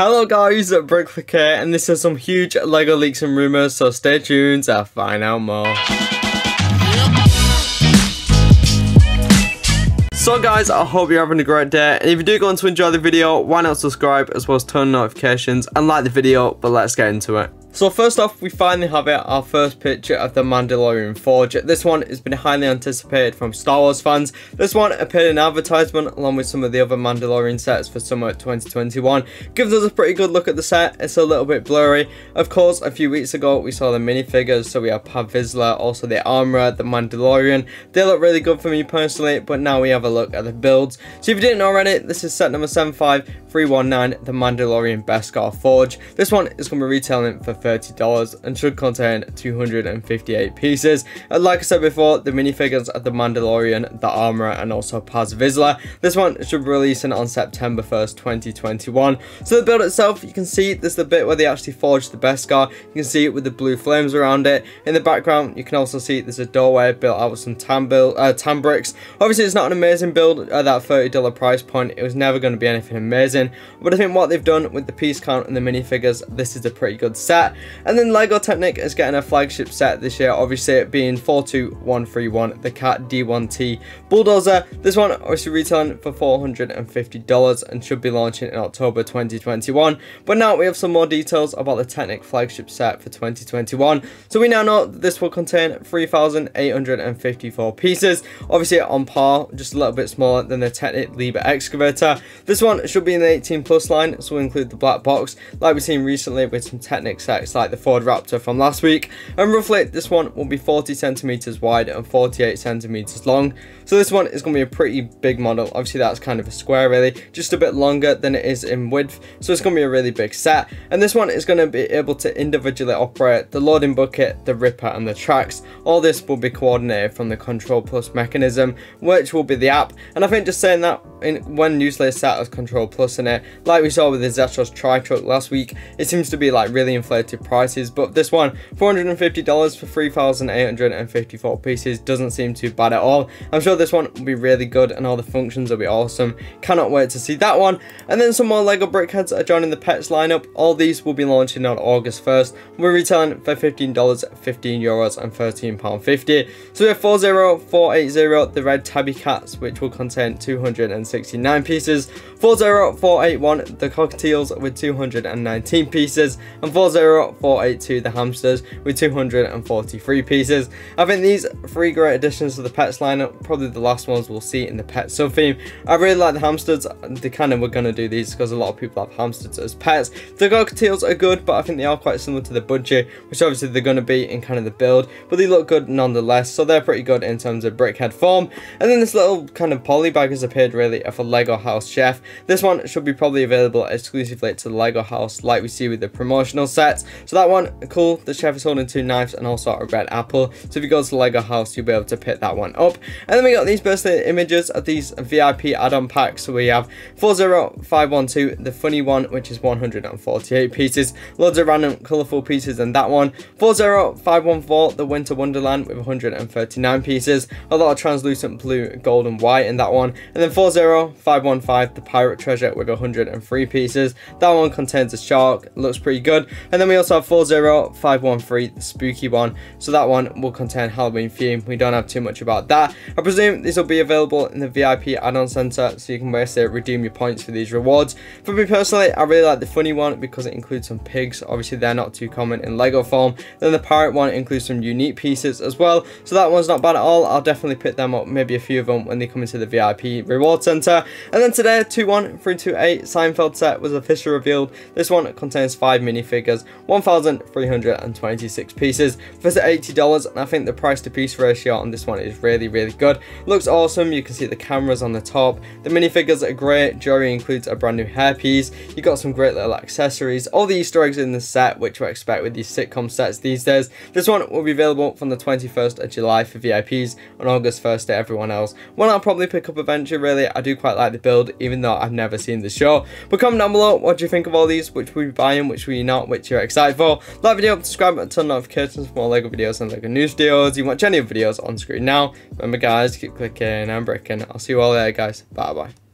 Hello guys, Brick Clicker here, and this is some huge LEGO leaks and rumours, so stay tuned to find out more. So guys, I hope you're having a great day, and if you do go on to enjoy the video, why not subscribe as well as turn notifications and like the video, but let's get into it. So first off, we finally have it, our first picture of the Mandalorian Forge. This one has been highly anticipated from Star Wars fans. This one appeared in advertisement along with some of the other Mandalorian sets for summer 2021. Gives us a pretty good look at the set, it's a little bit blurry. Of course, a few weeks ago we saw the minifigures, so we have Paz Vizsla, also the Armorer, the Mandalorian. They look really good for me personally, but now we have a look at the builds. So if you didn't already, this is set number 75319, the Mandalorian Beskar Forge. This one is going to be retailing for $30 and should contain 258 pieces. And like I said before, the minifigures are the Mandalorian, the Armorer, and also Paz Vizsla. This one should be releasing on September 1st, 2021. So the build itself, you can see there's the bit where they actually forged the Beskar. You can see it with the blue flames around it. In the background, you can also see there's a doorway built out with some tan, uh, tan bricks. Obviously, it's not an amazing build at that $30 price point. It was never going to be anything amazing. But I think what they've done with the piece count and the minifigures, this is a pretty good set. And then LEGO Technic is getting a flagship set this year, obviously it being 42131, the Cat D11T Bulldozer. This one obviously retailing for $450 and should be launching in October 2021. But now we have some more details about the Technic flagship set for 2021. So we now know that this will contain 3,854 pieces, obviously on par, just a little bit smaller than the Technic Liebherr Excavator. This one should be in the 18 plus line, so we'll include the black box, like we've seen recently with some Technic sets like the Ford Raptor from last week. And roughly this one will be 40 centimeters wide and 48 centimeters long. So this one is going to be a pretty big model. Obviously that's kind of a square really, just a bit longer than it is in width. So it's going to be a really big set. And this one is going to be able to individually operate the loading bucket, the ripper and the tracks. All this will be coordinated from the Control Plus mechanism, which will be the app. And I think just saying that in when Newslayer has Control Plus in it, like we saw with the Zetros Trial Truck last week, it seems to be like really inflated prices, but this one, $450 for 3,854 pieces doesn't seem too bad at all. I'm sure this one will be really good and all the functions will be awesome. Cannot wait to see that one. And then some more LEGO Brickheadz are joining the Pets lineup. All these will be launching on August 1st. We're retailing for $15, 15 euros and £13.50. So we have 40480, the red tabby cats, which will contain 269 pieces. 40481, the cockatiels with 219 pieces. And 40 482 the hamsters with 243 pieces. I think these three great additions to the pets lineup, probably the last ones we'll see in the pet sub theme. I really like the hamsters. They kind of were going to do these because a lot of people have hamsters as pets. The cockatiels are good, but I think they are quite similar to the budgie, which obviously they're going to be in kind of the build, but they look good nonetheless. So they're pretty good in terms of brickhead form. And then this little kind of poly bag has appeared really for Lego House Chef. This one should be probably available exclusively to the Lego House like we see with the promotional sets. So that one, cool. The chef is holding two knives and also a red apple. So if you go to the Lego house, you'll be able to pick that one up. And then we got these birthday images of these VIP add-on packs. So we have 40512, the funny one, which is 148 pieces. Loads of random colourful pieces in that one. 40514, the Winter Wonderland with 139 pieces. A lot of translucent blue, gold and white in that one. And then 40515, the Pirate Treasure with 103 pieces. That one contains a shark, looks pretty good. And then we also have 40513, the spooky one. So that one will contain Halloween theme. We don't have too much about that. I presume these will be available in the VIP add-on center so you can basically redeem your points for these rewards. For me personally, I really like the funny one because it includes some pigs. Obviously, they're not too common in Lego form. Then the pirate one includes some unique pieces as well. So that one's not bad at all. I'll definitely pick them up, maybe a few of them when they come into the VIP reward center. And then today, 21328 Seinfeld set was officially revealed. This one contains five minifigures, 1,326 pieces for $80 and I think the price to piece ratio on this one is really really good. Looks awesome, you can see the cameras on the top, the minifigures are great, jewelry includes a brand new hairpiece, you got some great little accessories, all the easter eggs in the set which we expect with these sitcom sets these days. This one will be available from the 21st of July for VIPs on August 1st to everyone else. One I'll probably pick up eventually really, I do quite like the build even though I've never seen the show. But comment down below what do you think of all these, which will be buying, which will you not, which you're excited for. Like video, subscribe, and turn notifications for more LEGO videos and LEGO news videos. You watch any of the videos on screen now. Remember guys, keep clicking and breaking. I'll see you all later guys. Bye bye.